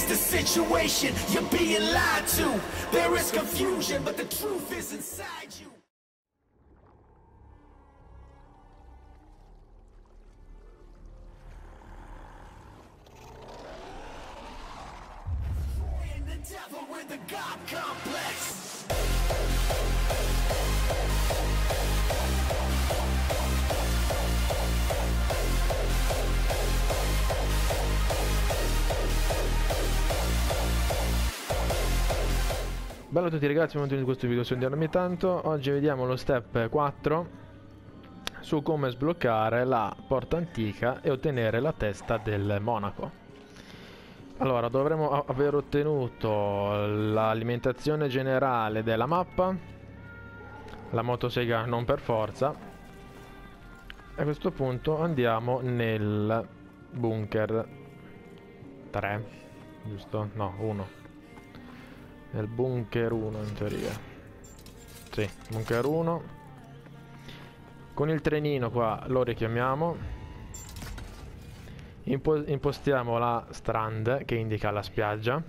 just a situation you're being lied to. There is confusion, but the truth is inside you. The devil with the God complex. Bello a tutti ragazzi, benvenuti in questo video su Andiamo tanto. Oggi vediamo lo step 4 su come sbloccare la porta antica e ottenere la testa del monaco. Allora, dovremo aver ottenuto l'alimentazione generale della mappa, la motosega non per forza. A questo punto andiamo nel bunker 3, giusto? No, 1. Nel bunker 1 in teoria. Sì, bunker 1. Con il trenino qua lo richiamiamo. Impo- impostiamo la strand che indica la spiaggia.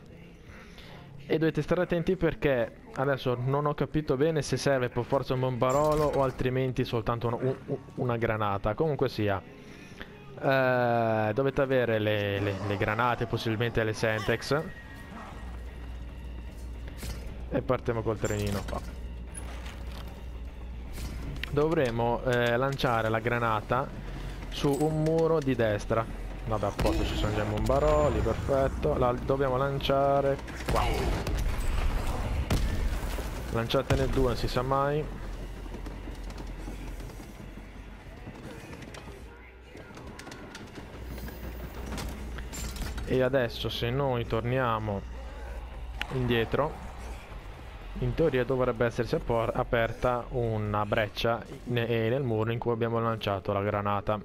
E dovete stare attenti perché adesso non ho capito bene se serve per forza un bombarolo o altrimenti soltanto un- un- una granata. Comunque sia. eh, dovete avere le, le- le granate, possibilmente le Sentex. E partiamo col trenino qua. Dovremo eh, lanciare la granata su un muro di destra. Vabbè, a posto, ci sono già bombaroli, perfetto. La dobbiamo lanciare qua. Lanciatene due, non si sa mai. E adesso se noi torniamo indietro in teoria dovrebbe essersi aperta una breccia ne- nel muro in cui abbiamo lanciato la granata.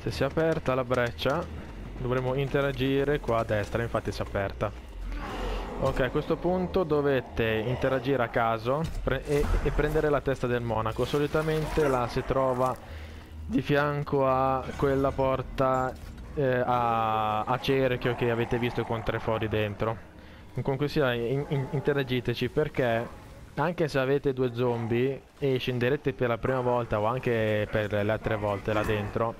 Se si è aperta la breccia dovremo interagire qua a destra, infatti si è aperta. Ok, a questo punto dovete interagire a caso pre- e, e prendere la testa del monaco. Solitamente la si trova di fianco a quella porta eh, a, a cerchio che avete visto con tre fori dentro. Comunque sia, in- in- interagiteci perché anche se avete due zombie e scenderete per la prima volta o anche per le altre volte là dentro,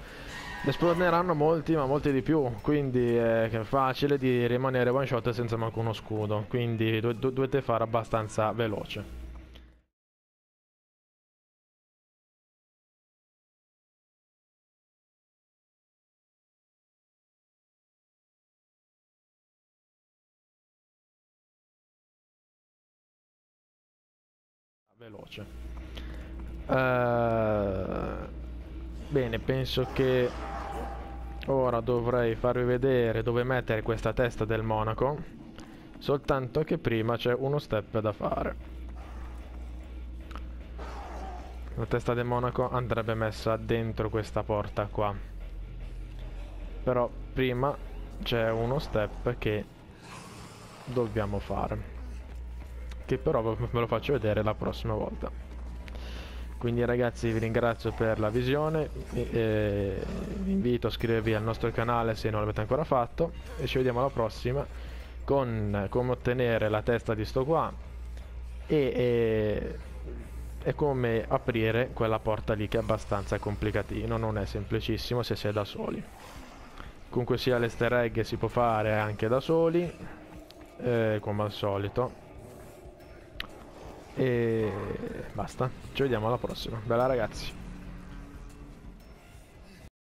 ne spawneranno molti, ma molti di più. Quindi è facile di rimanere one shot senza manco uno scudo. Quindi do- do- dovete fare abbastanza veloce. Veloce. Eh, bene, penso che ora dovrei farvi vedere dove mettere questa testa del monaco. Soltanto che prima c'è uno step da fare. La testa del monaco andrebbe messa dentro questa porta qua. Però prima c'è uno step che dobbiamo fare. Che però ve lo faccio vedere la prossima volta. Quindi ragazzi vi ringrazio per la visione, e- vi invito a iscrivervi al nostro canale se non l'avete ancora fatto e ci vediamo alla prossima con come ottenere la testa di sto qua e, e, e come aprire quella porta lì che è abbastanza complicatino, non è semplicissimo se è da soli. Comunque sia l'easter egg si può fare anche da soli, eh, come al solito. E basta, ci vediamo alla prossima. Bella ragazzi.